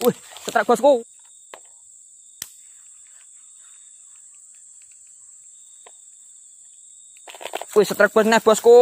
Wih, setrek bosku. Wih, bos bosku.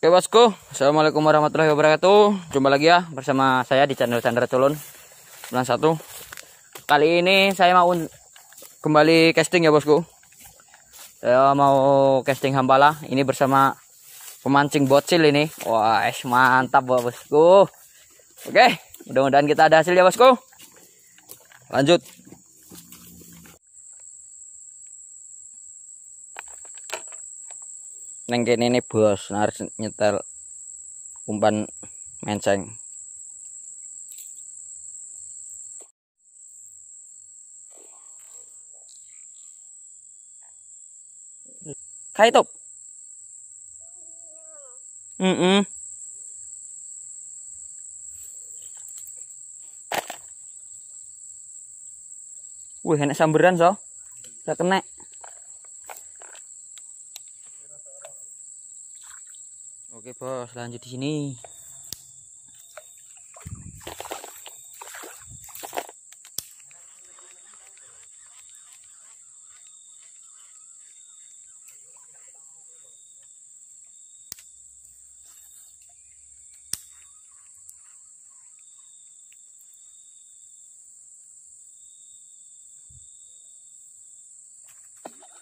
Oke bosku, Assalamualaikum warahmatullahi wabarakatuh. Jumpa lagi ya bersama saya di channel Chandra Culun. 91 Kali ini saya mau kembali casting ya bosku. Saya mau casting hambala. Ini bersama pemancing bocil ini. Wah mantap bosku. Oke, mudah-mudahan kita ada hasil ya bosku. Lanjut neng kene ini bos harus nyetel umpan menceng top mm -mm. Wih, enak samberan so. Kena. Oke bos, lanjut di sini.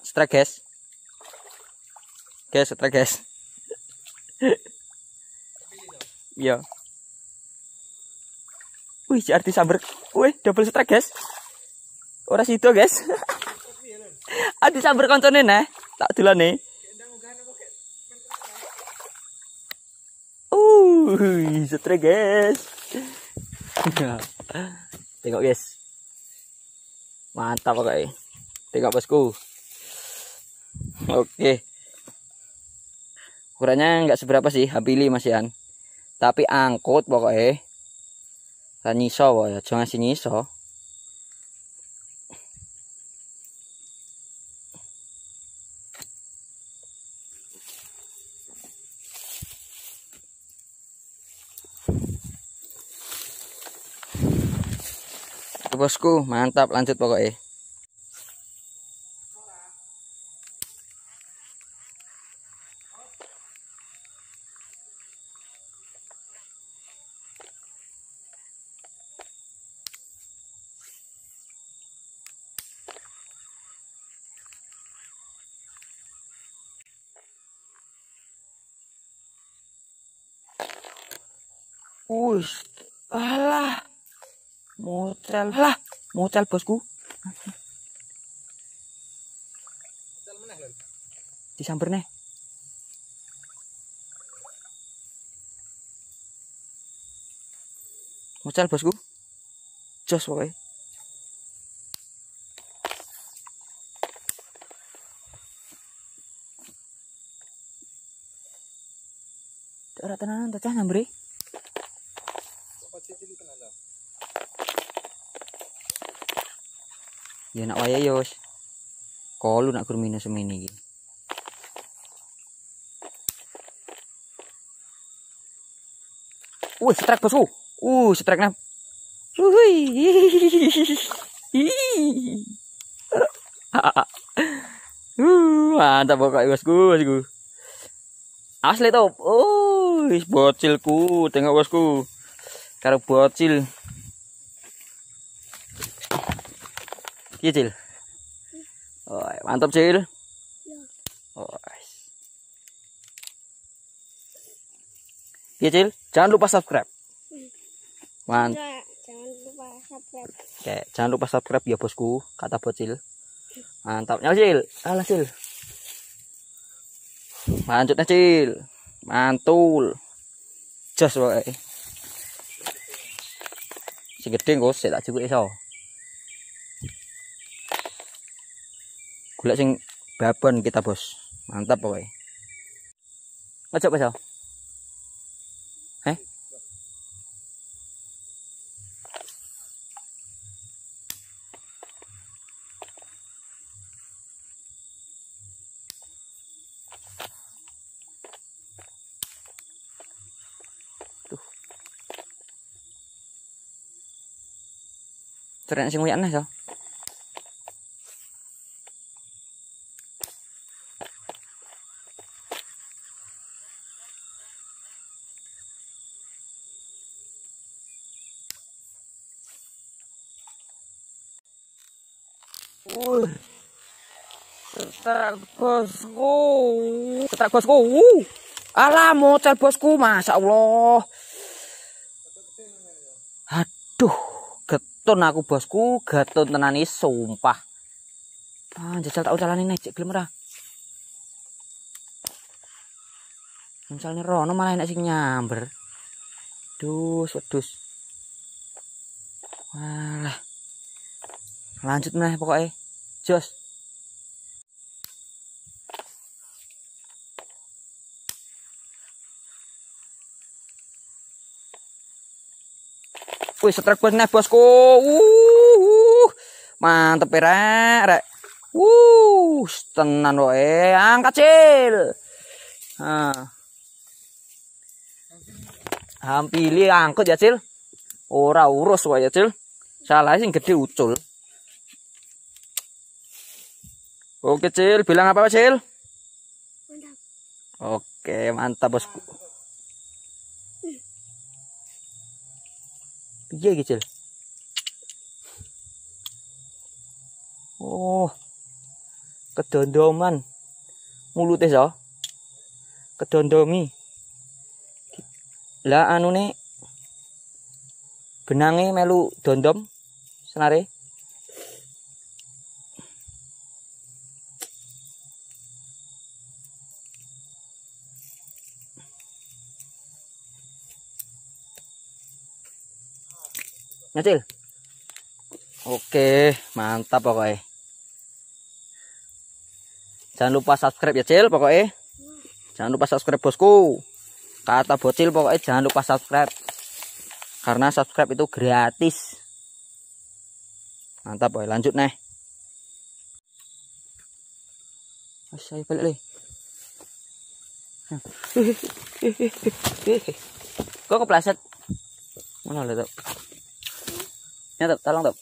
Strike guys. Guys, strike guys. Iya. Wih, si artis sabar. Wih, double strike, guys. Ora situ, guys. artis sabar koncone nah. Tak dolane. Uh, strike, guys. Tengok, guys. Mantap pokoknya. Tengok bosku. Oke. Okay ukurannya nggak seberapa sih habili masihan tapi angkut pokoknya. Kan nyiso ya jangan sih nyiso. Bosku mantap lanjut pokoknya Us, alah, mocal, alah, mocal bosku. Disamper nih. Mocal bosku. Jos pokoknya. Ora tenanan ta cah nyambri. Ya nak waya yos kolu nak kurmina semini gini Wih, strike bosku. Uh, strike-nya. Wuih. uh, mantap pokoknya bosku, bosku. Asli tuh. Oh, bocilku. Tengok bosku. Karo bocil. Iya, Cil. Oh, mantap cil. Oh, Ya cil, jangan lupa subscribe. Mantap. Jangan lupa subscribe. Oke, jangan lupa subscribe ya bosku, kata bocil. Mantap, nyawa cil. Alah cil. Lanjutnya cil. Mantul. Jos wae. Si gede kok sik tak cukup iso. Gula sing babon kita, Bos. Mantap pokoknya. Ngejok iso. Heh? Cerek sing uyak so. Seterak bosku. Seterak bosku. Uh. Alah mocal bosku, Masya Allah. Aduh, getun aku bosku, getun tenani sumpah. Ah, jajal tak ucalan ini cek gelem ora. Misalnya rono malah enak sing nyamber. Dus, wedus. Walah. Lanjut meneh pokoknya. Jos. Wih, setrek banget bosku. Uh, mantep ya, rek, rek. Uh, tenan wae, angkat cil. Nah. Hampili angkut ya, Cil. Ora urus wae ya, Cil. Salah sing gede ucul. Oke, Cil. Bilang apa, Cil? Mantap. Oke, mantap, bosku. Piye iki, Cil? Oh. Kedondoman. Mulute so. Kedondomi. Lah anune benange melu dondom senare. Nyacil. Oke, mantap pokoknya. Jangan lupa subscribe ya, Cil, pokoknya. Jangan lupa subscribe bosku. Kata bocil pokoknya jangan lupa subscribe. Karena subscribe itu gratis. Mantap, boy. Lanjut nih. Saya balik nih. Kok kepleset? Mana lihat? Ya, tuh, tolong tuh.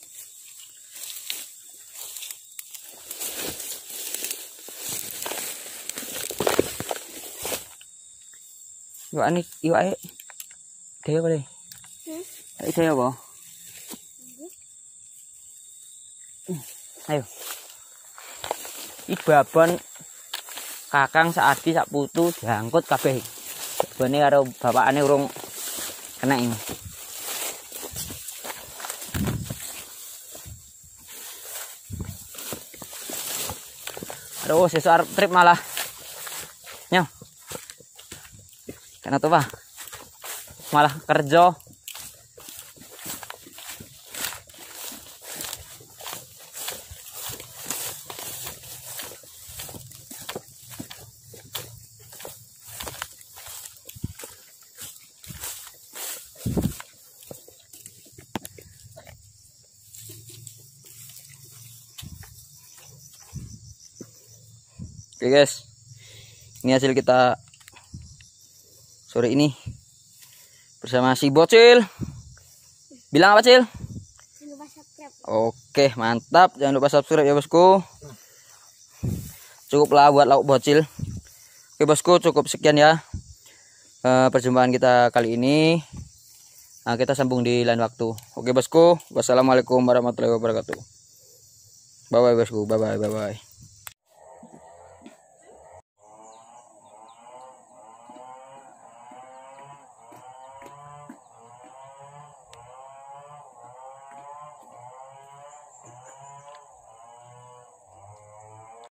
Iwak ini, iwak ini. Dia apa deh? Ini dia apa? Ayo. Ibu babon kakang saat di sak putu diangkut kabeh. Bone karo bapakane urung kena ini. Aduh, arep trip malah. Nyo. Kena tuh, Pak. Malah kerja. Oke guys, ini hasil kita sore ini bersama si bocil. Bilang apa cil? Jangan lupa subscribe. Oke mantap, jangan lupa subscribe ya bosku. Cukuplah buat lauk bocil. Oke bosku, cukup sekian ya eh, perjumpaan kita kali ini. Nah, kita sambung di lain waktu. Oke bosku, wassalamualaikum warahmatullahi wabarakatuh. Bye bye bosku, bye bye bye bye.